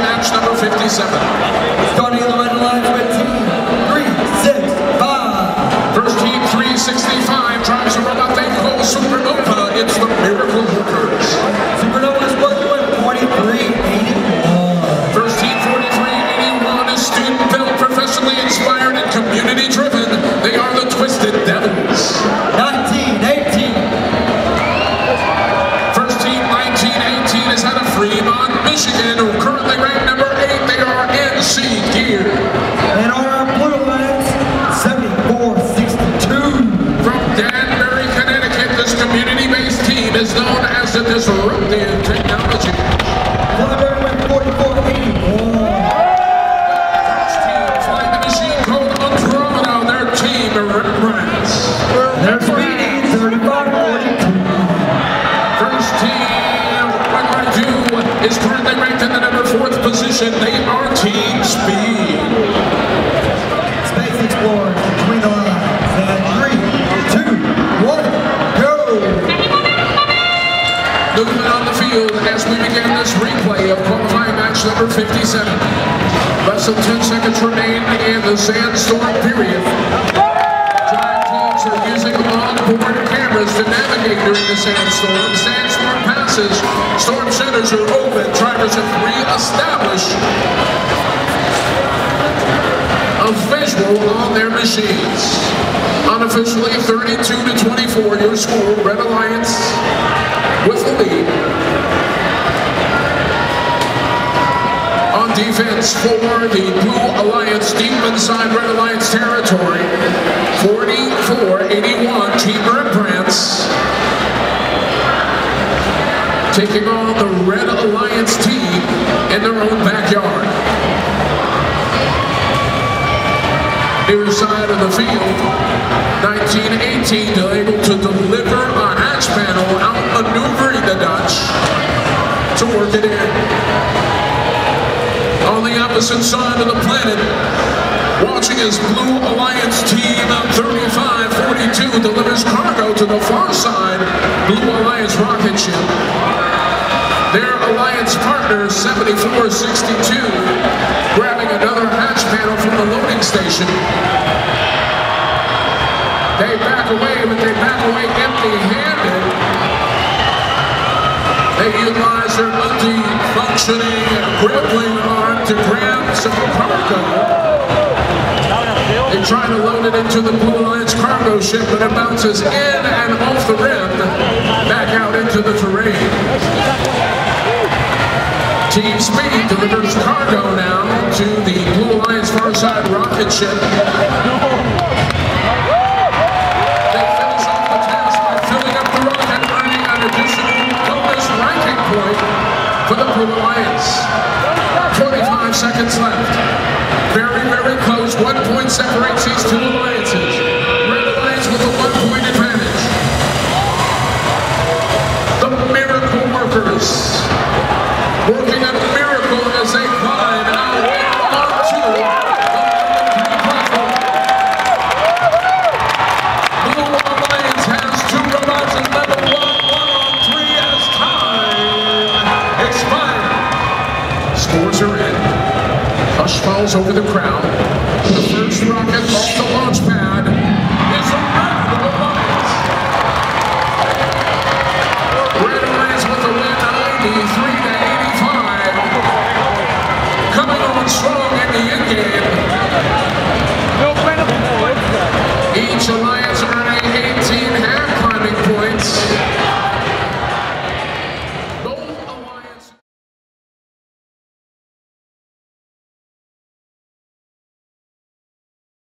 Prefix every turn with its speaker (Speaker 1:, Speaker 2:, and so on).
Speaker 1: match number 57. Starting the known as the Disruptive Technology.
Speaker 2: Flyberry with 4481.
Speaker 1: First team the machine called Andromeda, their team
Speaker 2: Their speed 3542.
Speaker 1: First team, what I do, is currently ranked in the number fourth position. They as we begin this replay of qualifying match number 57. Less than 10 seconds remain in the sandstorm period. Giant teams are using onboard cameras to navigate during the sandstorm. Sandstorm passes, storm centers are open, drivers have re-established a visual on their machines. Unofficially 32 to 24, your score, Red Alliance defense for the Blue Alliance, deep inside Red Alliance territory, 44-81, Team Rembrandts. Taking on the Red Alliance team in their own backyard. Near side of the field, 1918 able to deliver a hatch panel, outmaneuvering the opposite side of the planet, watching as Blue Alliance Team 3542 delivers cargo to the far side, Blue Alliance rocket ship. Their alliance partner, 7462, grabbing another hatch panel from the loading station. They back away, but they back away empty-handed. They utilize their multi-functioning grappling some cargo. They try to load it into the Blue Alliance cargo ship, but it bounces in and off the rim, back out into the terrain. Team Speed delivers cargo now to the Blue Alliance Farside rocket ship. They finish off the task by filling up the rocket, earning an additional bonus ranking point for the Blue Alliance. 25 seconds left. Very, very close. One point separates these two alliances. Red Alliance with a one-point advantage. The Miracle Workers working a miracle as they climb out onto the. Blue Alliance has two robots level one, one on three as time expires. Scores are in. Hush falls over the crowd. The first rocket off the launch pad